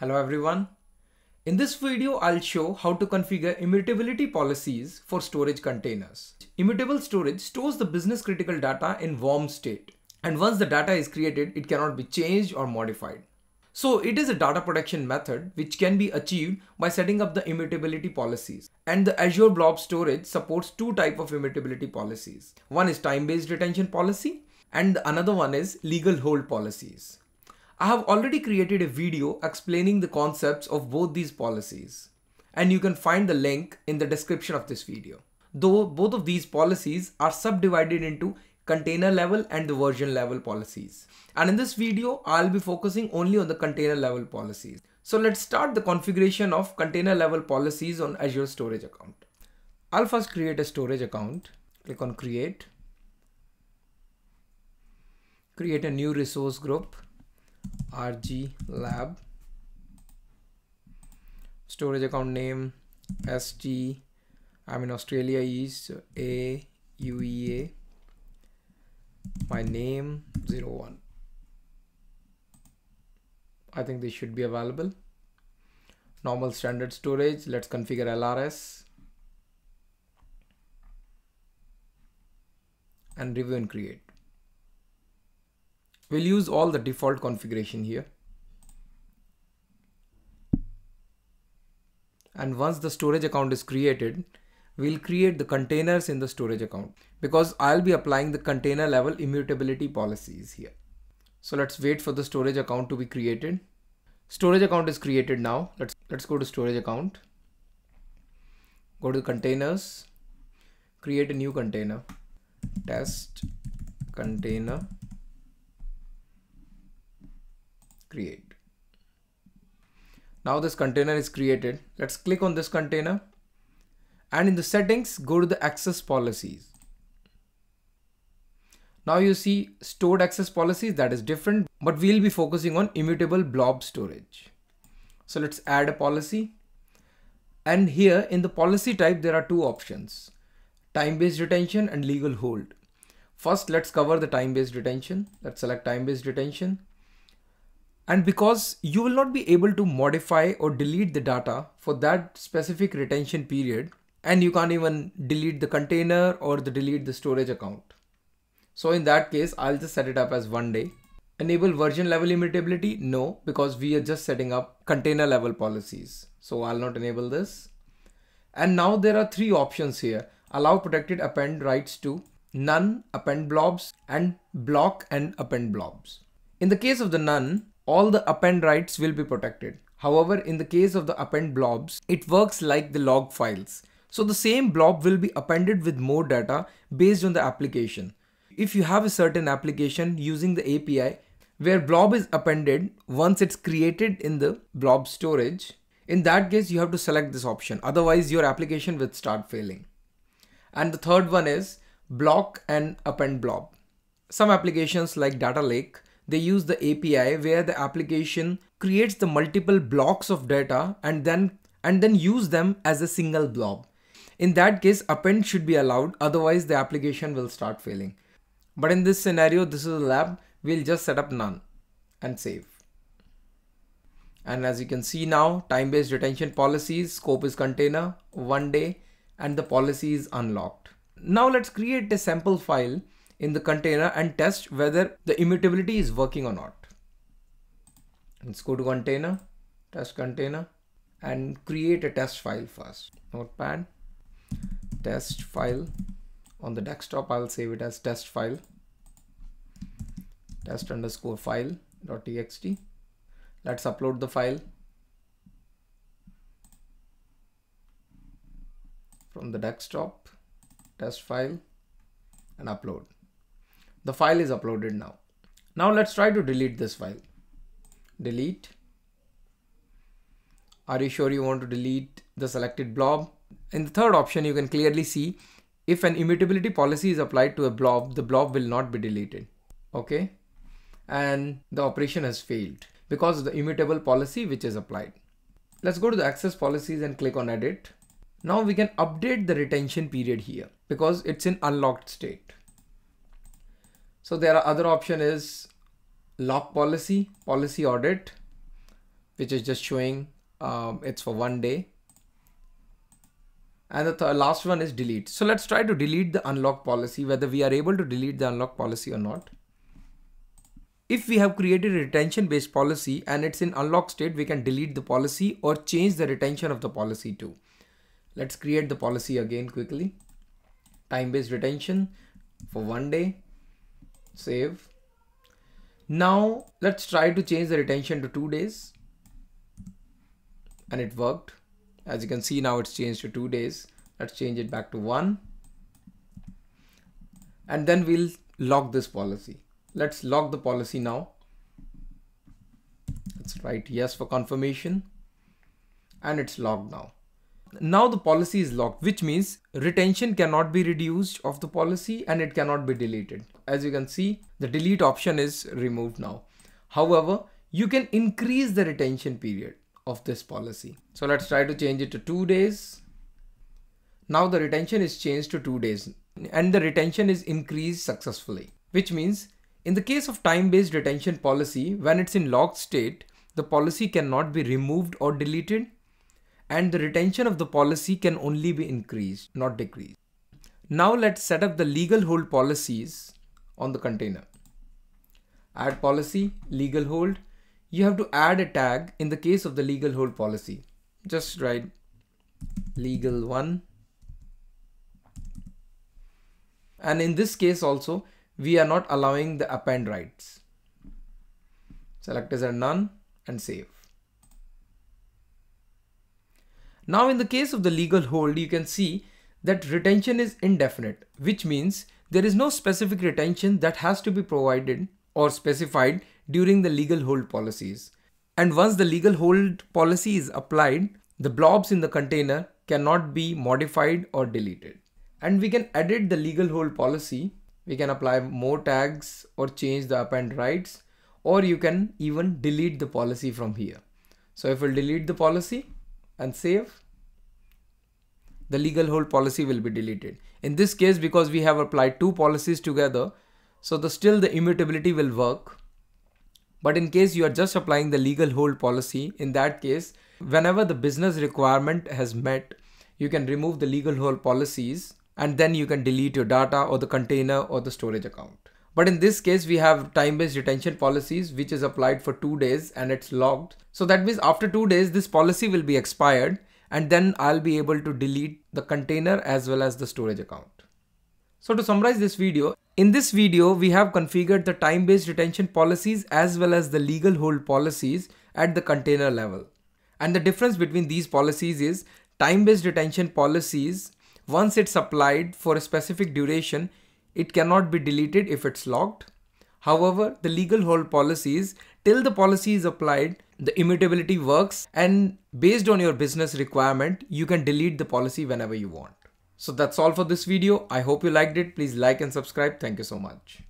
Hello everyone. In this video, I'll show how to configure immutability policies for storage containers. Immutable storage stores the business critical data in WORM state. And once the data is created, it cannot be changed or modified. So it is a data protection method which can be achieved by setting up the immutability policies. And the Azure Blob Storage supports two type of immutability policies. One is time-based retention policy and another one is legal hold policies. I have already created a video explaining the concepts of both these policies and you can find the link in the description of this video. Though both of these policies are subdivided into container level and the version level policies. And in this video, I'll be focusing only on the container level policies. So let's start the configuration of container level policies on Azure Storage account. I'll first create a storage account. Click on create. Create a new resource group rg lab. Storage account name st i'm in australia east a uea my name 01 i think this should be available. Normal standard storage let's configure lrs and review and create We'll use all the default configuration here. And once the storage account is created, we'll create the containers in the storage account because I'll be applying the container level immutability policies here. So let's wait for the storage account to be created. Storage account is created now. Let's let's go to storage account. Go to containers. Create a new container. Test container create. Now this container is created. Let's click on this container and in the settings, go to the access policies. Now you see stored access policies that is different, but we'll be focusing on immutable blob storage. So let's add a policy. And here in the policy type, there are two options, time-based retention and legal hold. First, let's cover the time-based retention. Let's select time-based retention and because you will not be able to modify or delete the data for that specific retention period, and you can't even delete the container or the delete the storage account. So in that case, I'll just set it up as one day. Enable version level immutability? No, because we are just setting up container level policies. So I'll not enable this. And now there are three options here. Allow protected append writes to none append blobs and block and append blobs. In the case of the none, all the append writes will be protected. However, in the case of the append blobs, it works like the log files. So the same blob will be appended with more data based on the application. If you have a certain application using the API where blob is appended once it's created in the blob storage, in that case you have to select this option. Otherwise your application will start failing. And the third one is block and append blob. Some applications like data lake they use the API where the application creates the multiple blocks of data and then and then use them as a single blob. In that case, append should be allowed, otherwise the application will start failing. But in this scenario, this is a lab, we'll just set up none and save. And as you can see now, time-based retention policies, scope is container, one day, and the policy is unlocked. Now let's create a sample file in the container and test whether the immutability is working or not. Let's go to container, test container and create a test file first. Notepad, test file on the desktop. I'll save it as test file, test underscore file dot txt. Let's upload the file from the desktop, test file and upload. The file is uploaded now. Now let's try to delete this file. Delete. Are you sure you want to delete the selected blob? In the third option, you can clearly see if an immutability policy is applied to a blob, the blob will not be deleted. Okay. And the operation has failed because of the immutable policy which is applied. Let's go to the access policies and click on edit. Now we can update the retention period here because it's in unlocked state. So there are other option is lock policy, policy audit. which is just showing um, it's for one day. And the th last one is delete. So let's try to delete the unlock policy, whether we are able to delete the unlock policy or not. If we have created a retention based policy and it's in unlock state, we can delete the policy or change the retention of the policy too. Let's create the policy again quickly. Time based retention for one day, save. Now let's try to change the retention to two days and it worked. As you can see now it's changed to two days. Let's change it back to one and then we'll lock this policy. Let's log the policy now. Let's write yes for confirmation and it's logged now. Now the policy is locked, which means retention cannot be reduced of the policy and it cannot be deleted. As you can see, the delete option is removed now. However, you can increase the retention period of this policy. So let's try to change it to two days. Now the retention is changed to two days and the retention is increased successfully, which means in the case of time-based retention policy, when it's in locked state, the policy cannot be removed or deleted and the retention of the policy can only be increased, not decreased. Now let's set up the legal hold policies on the container. Add policy, legal hold. You have to add a tag in the case of the legal hold policy. Just write legal one. And in this case also, we are not allowing the append writes. Select as a none and save. Now in the case of the legal hold, you can see that retention is indefinite, which means there is no specific retention that has to be provided or specified during the legal hold policies. And once the legal hold policy is applied, the blobs in the container cannot be modified or deleted. And we can edit the legal hold policy we can apply more tags or change the append writes or you can even delete the policy from here. So if we'll delete the policy and save, the legal hold policy will be deleted. In this case, because we have applied two policies together, so the still the immutability will work. But in case you are just applying the legal hold policy, in that case, whenever the business requirement has met, you can remove the legal hold policies and then you can delete your data or the container or the storage account. But in this case, we have time-based retention policies, which is applied for two days and it's logged. So that means after two days, this policy will be expired and then I'll be able to delete the container as well as the storage account. So to summarize this video, in this video, we have configured the time-based retention policies as well as the legal hold policies at the container level. And the difference between these policies is time-based retention policies once it's applied for a specific duration, it cannot be deleted if it's locked. However, the legal hold policies, till the policy is applied, the immutability works and based on your business requirement, you can delete the policy whenever you want. So that's all for this video. I hope you liked it. Please like and subscribe. Thank you so much.